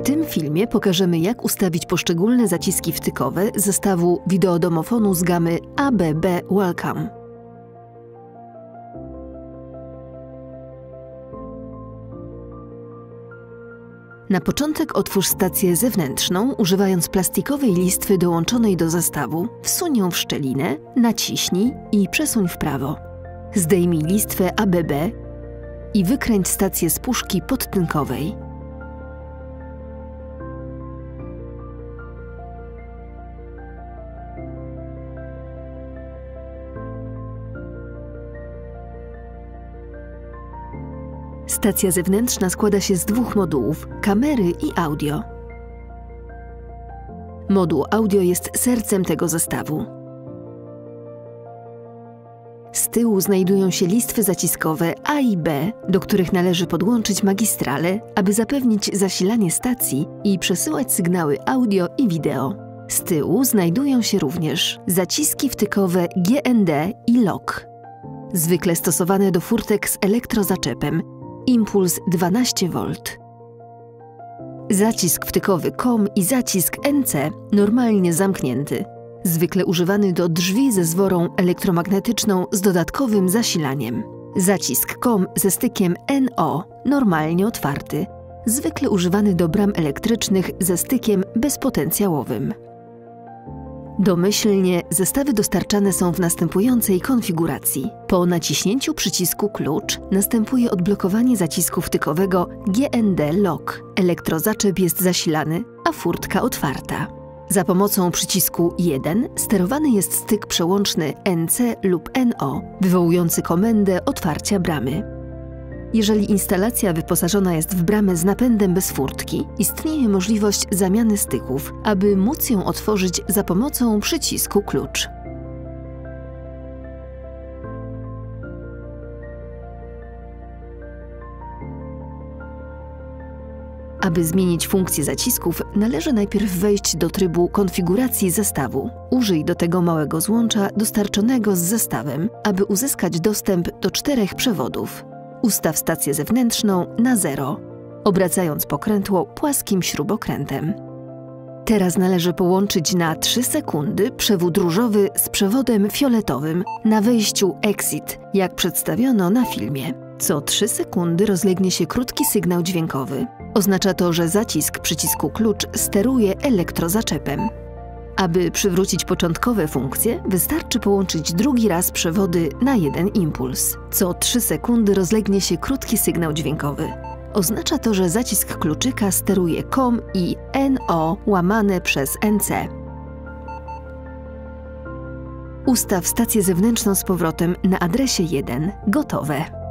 tym filmie pokażemy, jak ustawić poszczególne zaciski wtykowe zestawu wideodomofonu z gamy ABB Welcome. Na początek otwórz stację zewnętrzną, używając plastikowej listwy dołączonej do zestawu. Wsuń ją w szczelinę, naciśnij i przesuń w prawo. Zdejmij listwę ABB i wykręć stację z puszki podtynkowej. Stacja zewnętrzna składa się z dwóch modułów kamery i audio. Moduł audio jest sercem tego zestawu. Z tyłu znajdują się listwy zaciskowe A i B, do których należy podłączyć magistrale, aby zapewnić zasilanie stacji i przesyłać sygnały audio i wideo. Z tyłu znajdują się również zaciski wtykowe GND i LOK, zwykle stosowane do furtek z elektrozaczepem impuls 12V. Zacisk wtykowy COM i zacisk NC normalnie zamknięty, zwykle używany do drzwi ze zworą elektromagnetyczną z dodatkowym zasilaniem. Zacisk COM ze stykiem NO normalnie otwarty, zwykle używany do bram elektrycznych ze stykiem bezpotencjałowym. Domyślnie zestawy dostarczane są w następującej konfiguracji. Po naciśnięciu przycisku klucz następuje odblokowanie zacisku wtykowego GND Lock. Elektrozaczep jest zasilany, a furtka otwarta. Za pomocą przycisku 1 sterowany jest styk przełączny NC lub NO, wywołujący komendę otwarcia bramy. Jeżeli instalacja wyposażona jest w bramę z napędem bez furtki, istnieje możliwość zamiany styków, aby móc ją otworzyć za pomocą przycisku klucz. Aby zmienić funkcję zacisków, należy najpierw wejść do trybu konfiguracji zestawu. Użyj do tego małego złącza dostarczonego z zestawem, aby uzyskać dostęp do czterech przewodów. Ustaw stację zewnętrzną na zero, obracając pokrętło płaskim śrubokrętem. Teraz należy połączyć na 3 sekundy przewód różowy z przewodem fioletowym na wejściu exit, jak przedstawiono na filmie. Co 3 sekundy rozlegnie się krótki sygnał dźwiękowy. Oznacza to, że zacisk przycisku klucz steruje elektrozaczepem. Aby przywrócić początkowe funkcje, wystarczy połączyć drugi raz przewody na jeden impuls. Co 3 sekundy rozlegnie się krótki sygnał dźwiękowy. Oznacza to, że zacisk kluczyka steruje COM i NO łamane przez NC. Ustaw stację zewnętrzną z powrotem na adresie 1. Gotowe.